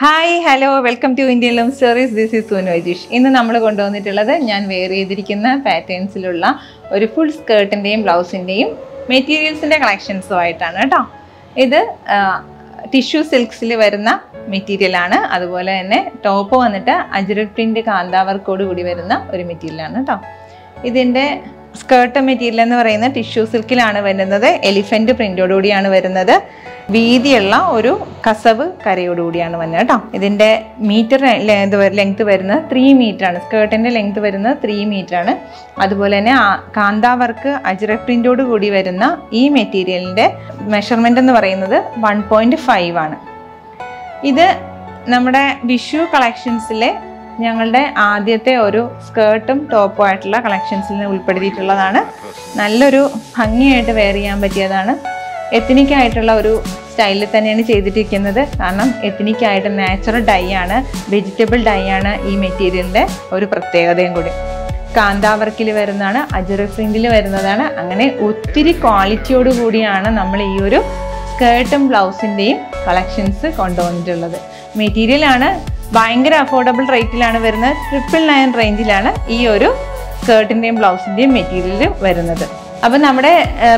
Hi hello welcome to Indian loom stories this is Sunu Ajeesh ഇന്ന് നമ്മൾ കൊണ്ടുവന്നിട്ടുള്ളത് ഞാൻ വെയർ ചെയ്തിരിക്കുന്ന പാറ്റേൺസിലുള്ള ഒരു ഫുൾ സ്കേർട്ടിന്റെയും ബ്ലൗസിന്റെയും മെറ്റീരിയൽസിന്റെ കളക്ഷൻസും ആയിട്ടാണ് കേട്ടോ. ഇത് ടിഷ്യൂ സിൽക്സിൽ വരുന്ന മെറ്റീരിയലാണ് അതുപോലെ തന്നെ ടോപ്പ് വന്നിട്ട് അജ്രക് പ്രിന്റ് കാന്താവർക്കോട് കൂടി വരുന്ന ഒരു മെറ്റീരിയലാണ് കേട്ടോ. ഇതിന്റെ സ്കേർട്ട് മെറ്റീരിയൽ എന്ന് പറയുന്ന ടിഷ്യൂ സിൽക്കിലാണ് വരുന്നത്. എലിഫന്റ് പ്രിന്റോടുകൂടിയാണ് വരുന്നത്. വീതിയുള്ള ഒരു കസവ് കരയോടുകൂടിയാണ് വന്നത് കേട്ടോ. ഇതിന്റെ മീറ്റർ ലെങ്ത് വരുന്നത് ത്രീ ആണ്. സ്കേർട്ടിന്റെ ലെങ്ത് വരുന്നത് ത്രീ ആണ്. അതുപോലെ തന്നെ കാന്താ വർക്ക് അജിറ പ്രിന്റോട് കൂടി വരുന്ന ഈ മെറ്റീരിയലിന്റെ മെഷർമെന്റ് എന്ന് പറയുന്നത് വൺ പോയിന്റ് ഫൈവ് ആണ്. ഇത് നമ്മുടെ വിഷു കളക്ഷൻസിലെ ഞങ്ങളുടെ ആദ്യത്തെ ഒരു സ്കേർട്ടും ടോപ്പും ആയിട്ടുള്ള കളക്ഷൻസിൽ ഉൾപ്പെടുത്തിയിട്ടുള്ളതാണ്. നല്ലൊരു ഭംഗിയായിട്ട് വെയർ ചെയ്യാൻ പറ്റിയതാണ്. എത്തിനിക്കായിട്ടുള്ള ഒരു സ്റ്റൈലിൽ തന്നെയാണ് ചെയ്തിട്ടിരിക്കുന്നത്. കാരണം എത്തിനിക്കായിട്ട് നാച്ചുറൽ ഡൈ ആണ് വെജിറ്റബിൾ ഡൈ ആണ് ഈ മെറ്റീരിയലിന്റെ ഒരു പ്രത്യേകതയും കൂടി. കാന്താവർക്കിൽ വരുന്നതാണ് അജറ പ്രിന്റിൽ വരുന്നതാണ്. അങ്ങനെ ഒത്തിരി ക്വാളിറ്റിയോട് കൂടിയാണ് നമ്മൾ ഈ ഒരു സ്കേർട്ടും ബ്ലൗസിന്റെയും കളക്ഷൻസ് കൊണ്ടുവന്നിട്ടുള്ളത്. മെറ്റീരിയലാണ് ഭയങ്കര അഫോർഡബിൾ റേറ്റിലാണ് വരുന്നത് ട്രിപ്പിൾ നയൻ റേഞ്ചിലാണ് ഈ ഒരു സ്കേർട്ടിന്റെയും ബ്ലൗസിന്റെയും മെറ്റീരിയൽ വരുന്നത്. അപ്പം നമ്മുടെ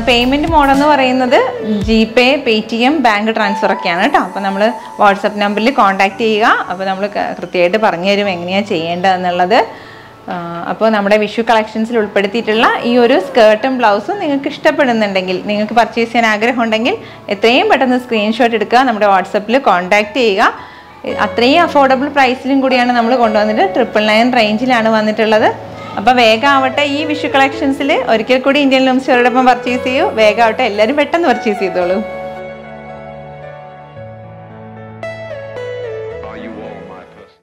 പേയ്മെന്റ് മോഡ് എന്ന് പറയുന്നത് G Pay Paytm bank transfer ഒക്കെയാണ് കേട്ടോ അപ്പോൾ നമ്മൾ വാട്സപ്പ് നമ്പറിൽ കോൺടാക്ട് ചെയ്യുക അപ്പോൾ നമ്മൾ കൃത്യമായിട്ട് പറഞ്ഞു തരും എങ്ങനെയാണ് ചെയ്യേണ്ടതെന്നുള്ളത് അപ്പോൾ നമ്മുടെ വിഷു കളക്ഷൻസിൽ ഉൾപ്പെടുത്തിയിട്ടുള്ള ഈ ഒരു സ്കേർട്ടും ബ്ലൗസും നിങ്ങൾക്ക് ഇഷ്ടപ്പെടുന്നുണ്ടെങ്കിൽ നിങ്ങൾക്ക് പർച്ചേസ് ചെയ്യാൻ ആഗ്രഹമുണ്ടെങ്കിൽ എത്രയും പെട്ടെന്ന് സ്ക്രീൻഷോട്ട് എടുക്കുക. നമ്മുടെ വാട്സപ്പിൽ കോൺടാക്റ്റ് ചെയ്യുക. അത്രയും അഫോർഡബിൾ പ്രൈസിലും കൂടിയാണ് നമ്മൾ കൊണ്ടുവന്നിട്ട് ട്രിപ്പിൾ നയൻ റേഞ്ചിലാണ് വന്നിട്ടുള്ളത്. അപ്പോൾ വേഗം ആവട്ടെ ഈ വിഷു കളക്ഷൻസിൽ ഒരിക്കൽ കൂടി ഇന്ത്യൻ ലൂം സ്റ്റോറിയോടൊപ്പം പർച്ചേസ് ചെയ്യൂ. വേഗം ആവട്ടെ എല്ലാവരും പെട്ടെന്ന് പർച്ചേസ് ചെയ്തോളൂ.